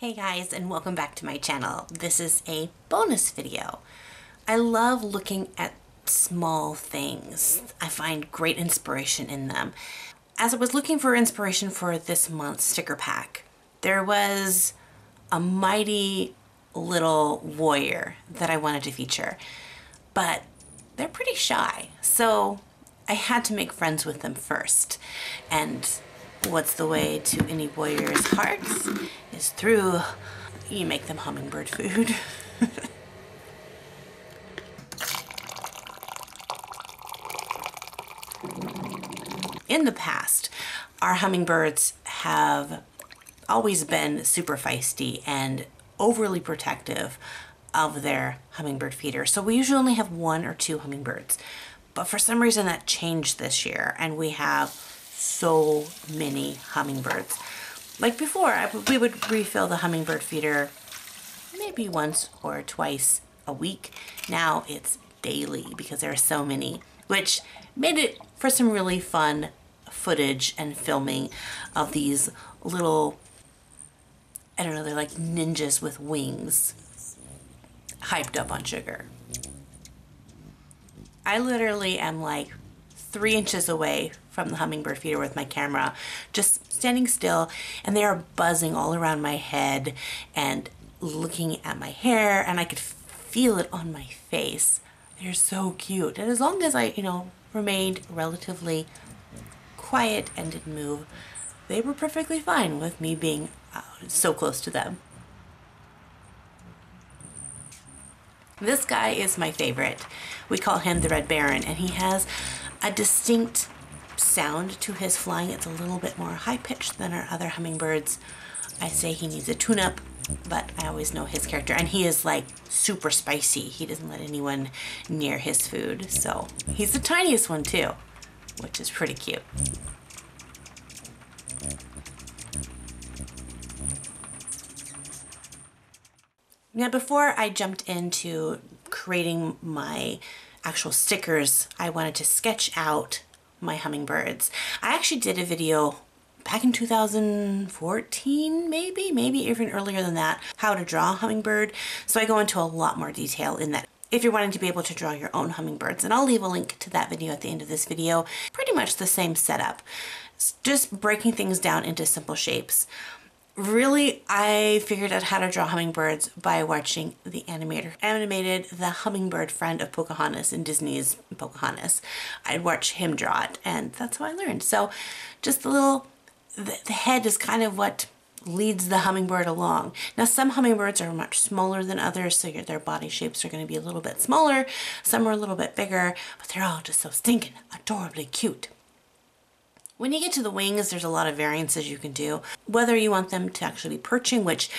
Hey guys and welcome back to my channel. This is a bonus video. I love looking at small things. I find great inspiration in them. As I was looking for inspiration for this month's sticker pack, there was a mighty little warrior that I wanted to feature, but they're pretty shy. So I had to make friends with them first. And what's the way to any warrior's hearts is through you make them hummingbird food. In the past, our hummingbirds have always been super feisty and overly protective of their hummingbird feeder. So we usually only have one or two hummingbirds. But for some reason that changed this year and we have so many hummingbirds. Like before, we would refill the hummingbird feeder maybe once or twice a week. Now it's daily because there are so many, which made it for some really fun footage and filming of these little, I don't know, they're like ninjas with wings hyped up on sugar. I literally am like three inches away from the hummingbird feeder with my camera, just standing still, and they are buzzing all around my head and looking at my hair, and I could feel it on my face. They're so cute. And as long as I, you know, remained relatively quiet and didn't move, they were perfectly fine with me being uh, so close to them. This guy is my favorite. We call him the Red Baron, and he has a distinct sound to his flying. It's a little bit more high-pitched than our other hummingbirds. I say he needs a tune-up, but I always know his character. And he is like super spicy. He doesn't let anyone near his food. So he's the tiniest one too, which is pretty cute. Now before I jumped into creating my actual stickers, I wanted to sketch out my hummingbirds. I actually did a video back in 2014 maybe maybe even earlier than that how to draw a hummingbird. So I go into a lot more detail in that. If you're wanting to be able to draw your own hummingbirds and I'll leave a link to that video at the end of this video pretty much the same setup. Just breaking things down into simple shapes really I figured out how to draw hummingbirds by watching the animator animated the hummingbird friend of Pocahontas in Disney's Pocahontas. I'd watch him draw it and that's how I learned. So just the little, the, the head is kind of what leads the hummingbird along. Now some hummingbirds are much smaller than others so their body shapes are going to be a little bit smaller, some are a little bit bigger, but they're all just so stinking adorably cute. When you get to the wings, there's a lot of variances you can do. Whether you want them to actually be perching, which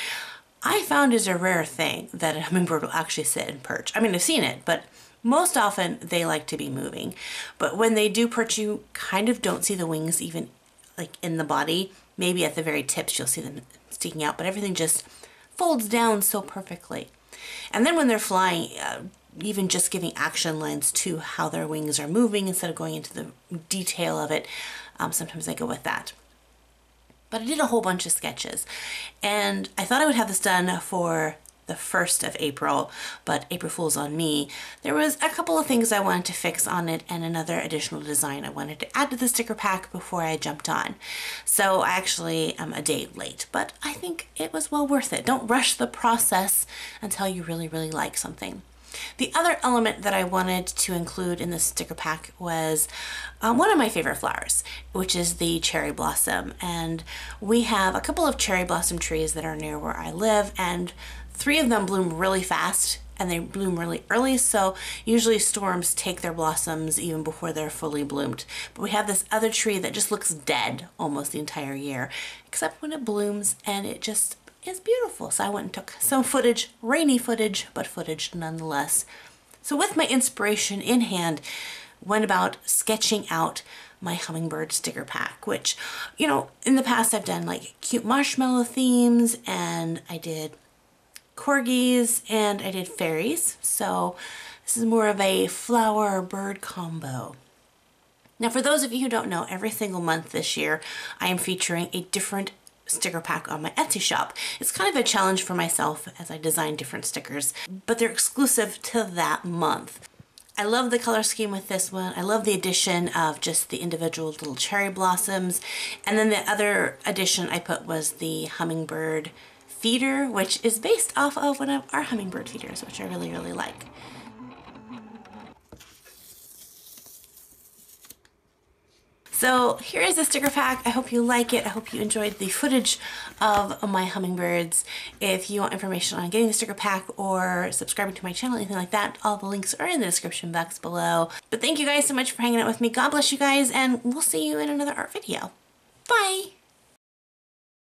I found is a rare thing that a hummingbird will actually sit and perch. I mean, I've seen it, but most often they like to be moving. But when they do perch, you kind of don't see the wings even like in the body. Maybe at the very tips you'll see them sticking out, but everything just folds down so perfectly. And then when they're flying, uh, even just giving action lines to how their wings are moving instead of going into the detail of it, um, sometimes I go with that. But I did a whole bunch of sketches and I thought I would have this done for the 1st of April, but April Fool's on me. There was a couple of things I wanted to fix on it and another additional design I wanted to add to the sticker pack before I jumped on. So I actually am a day late, but I think it was well worth it. Don't rush the process until you really, really like something. The other element that I wanted to include in the sticker pack was um, one of my favorite flowers, which is the cherry blossom. And we have a couple of cherry blossom trees that are near where I live, and three of them bloom really fast and they bloom really early so usually storms take their blossoms even before they're fully bloomed but we have this other tree that just looks dead almost the entire year except when it blooms and it just is beautiful. So I went and took some footage, rainy footage, but footage nonetheless. So with my inspiration in hand, went about sketching out my hummingbird sticker pack, which, you know, in the past I've done like cute marshmallow themes and I did corgis and I did fairies. So this is more of a flower bird combo. Now for those of you who don't know, every single month this year I am featuring a different sticker pack on my Etsy shop. It's kind of a challenge for myself as I design different stickers, but they're exclusive to that month. I love the color scheme with this one. I love the addition of just the individual little cherry blossoms. And then the other addition I put was the hummingbird feeder, which is based off of one of our hummingbird feeders, which I really, really like. So here is the sticker pack. I hope you like it. I hope you enjoyed the footage of my hummingbirds. If you want information on getting the sticker pack or subscribing to my channel, anything like that, all the links are in the description box below. But thank you guys so much for hanging out with me. God bless you guys, and we'll see you in another art video. Bye!